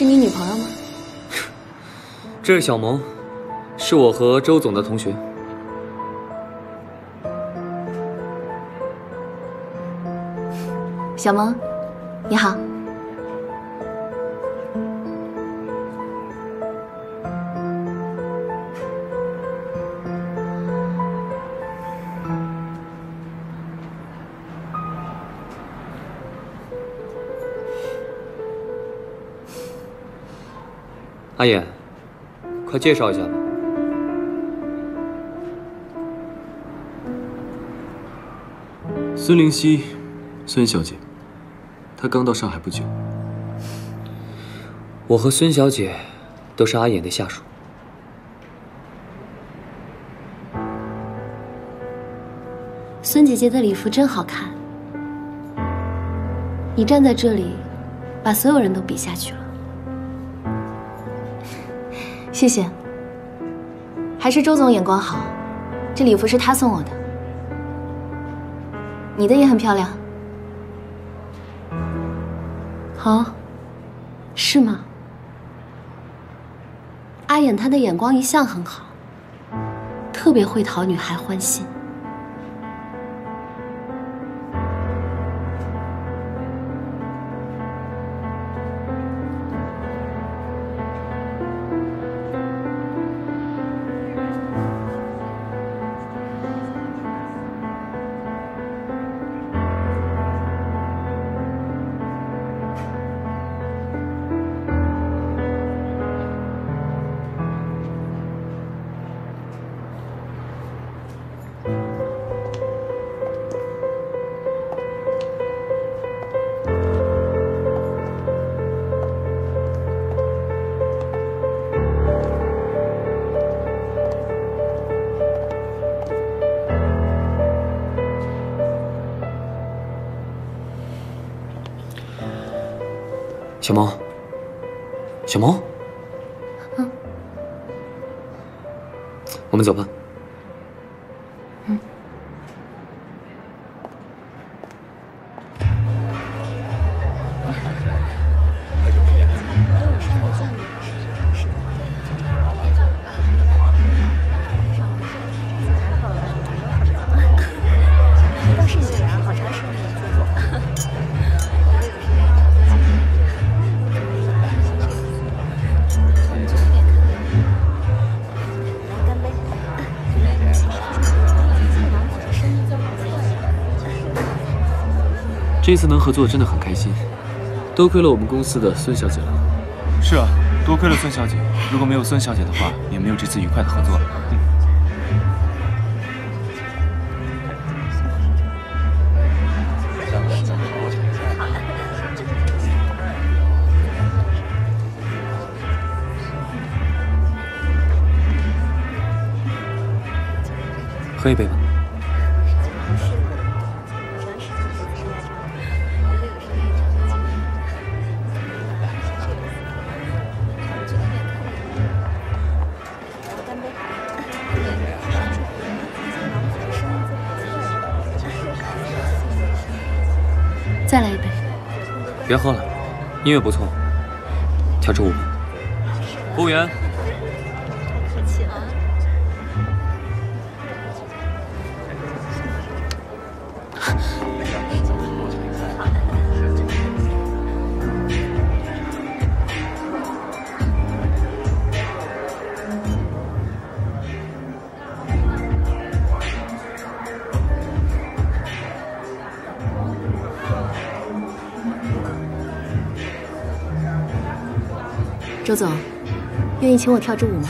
是你女朋友吗？这是小萌，是我和周总的同学。小萌，你好。阿衍，快介绍一下吧。孙灵溪，孙小姐，她刚到上海不久。我和孙小姐都是阿衍的下属。孙姐姐的礼服真好看，你站在这里，把所有人都比下去了。谢谢，还是周总眼光好，这礼服是他送我的。你的也很漂亮，好，是吗？阿衍他的眼光一向很好，特别会讨女孩欢心。小萌，小萌，嗯，我们走吧。这次能合作真的很开心，多亏了我们公司的孙小姐了。是啊，多亏了孙小姐，如果没有孙小姐的话，也没有这次愉快的合作了。喝一杯吧。再来一杯。别喝了，音乐不错，跳支舞吧。服务员。周总，愿意请我跳支舞吗？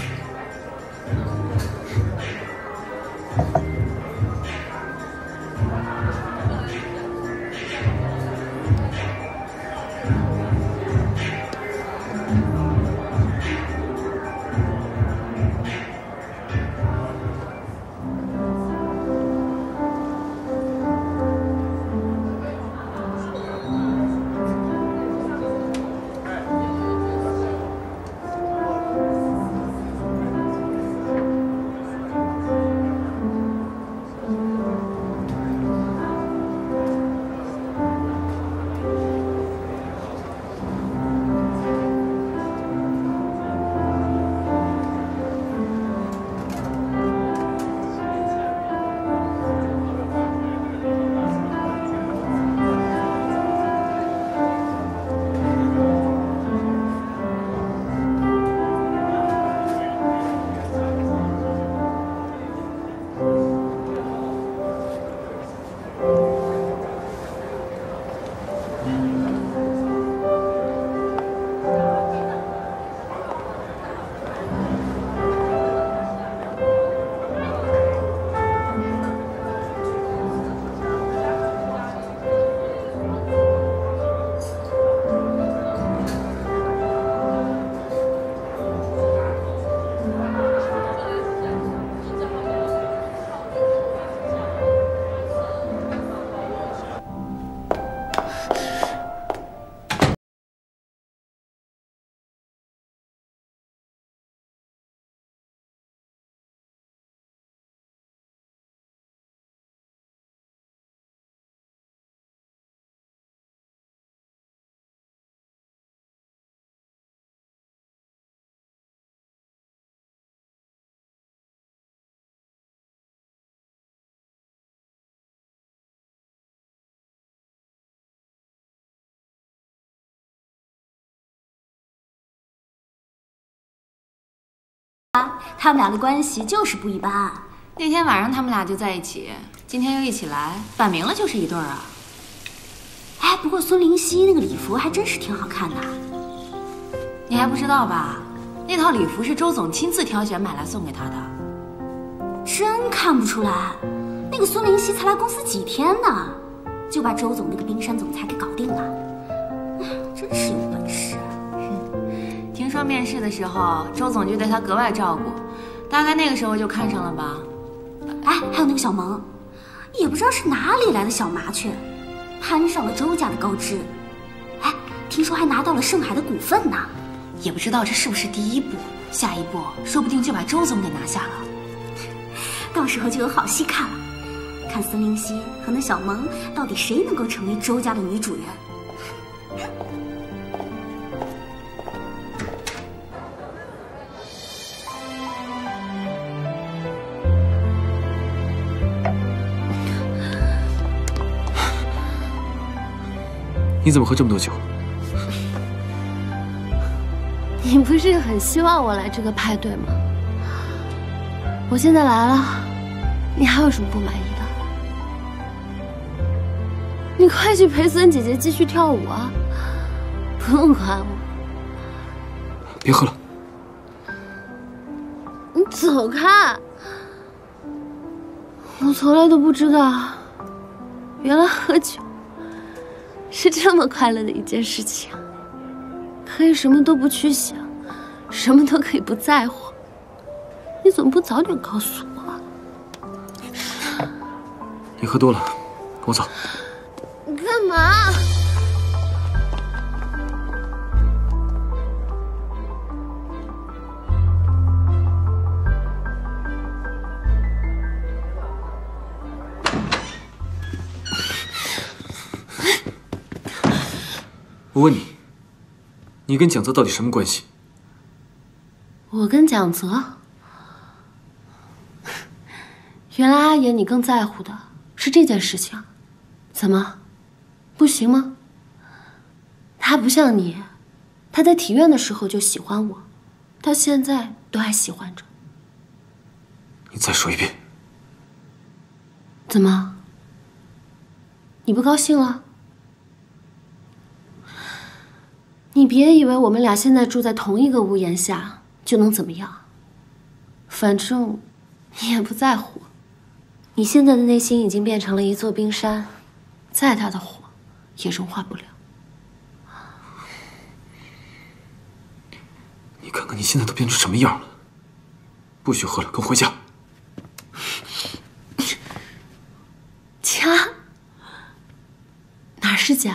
他们俩的关系就是不一般。那天晚上他们俩就在一起，今天又一起来，摆明了就是一对儿啊。哎，不过孙灵溪那个礼服还真是挺好看的。你还不知道吧？那套礼服是周总亲自挑选买来送给她的。真看不出来，那个孙灵溪才来公司几天呢，就把周总那个冰山总裁给搞定了。哎，真是有本事。听说面试的时候，周总就对她格外照顾，大概那个时候就看上了吧。哎，还有那个小萌，也不知道是哪里来的小麻雀，攀上了周家的高枝。哎，听说还拿到了盛海的股份呢。也不知道这是不是第一步，下一步说不定就把周总给拿下了。到时候就有好戏看了，看孙灵溪和那小萌到底谁能够成为周家的女主人。你怎么喝这么多酒？你不是很希望我来这个派对吗？我现在来了，你还有什么不满意的？你快去陪孙姐姐继续跳舞啊！不用管我。别喝了，你走开！我从来都不知道，原来喝酒是这么快乐的一件事情。可以什么都不去想，什么都可以不在乎。你怎么不早点告诉我？你喝多了，跟我走。你干嘛？我问你，你跟蒋泽到底什么关系？我跟蒋泽，原来阿言你更在乎的是这件事情，怎么，不行吗？他不像你，他在体院的时候就喜欢我，到现在都还喜欢着。你再说一遍。怎么？你不高兴了？你别以为我们俩现在住在同一个屋檐下就能怎么样。反正你也不在乎。你现在的内心已经变成了一座冰山，再大的火也融化不了。你看看你现在都变成什么样了！不许喝了，跟我回家。家？哪是家